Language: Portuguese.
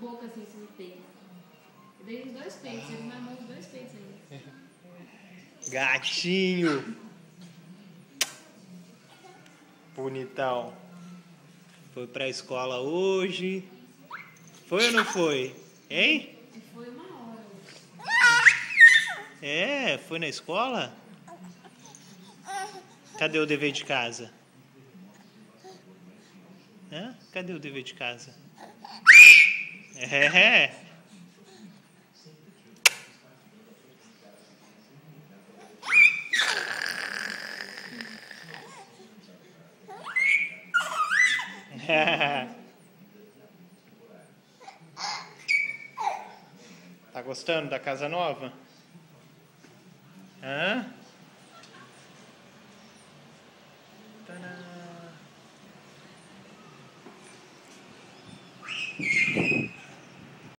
boca assim, assim no peito. Eu dei dois peitos, ele mamou os dois peitos ainda. Gatinho. Bonitão. Foi pra escola hoje. Foi ou não foi? Hein? Foi uma hora. É, foi na escola? Cadê o dever de casa? Hã? Cadê o dever de casa? É. Tá gostando da casa nova? Hã?